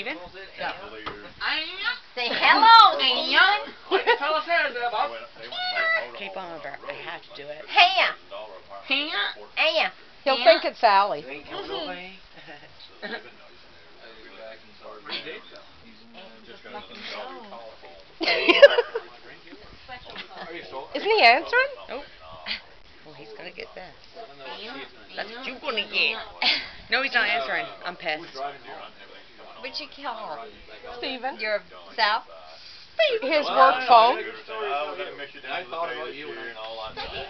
Steven? Yeah. Say hello, Steven. Like the fella says there, Bob. Keep on over. I have to do it. Hey, Hey. hey. He'll Yeah. think it's Sally. Ain't coming. Mm-hmm. Isn't he answering? Oh. Well, he's gonna get this. That's what you're gonna get. No, he's not answering. I'm pissed. What'd you call Steven. your self? His work phone. I thought about you when I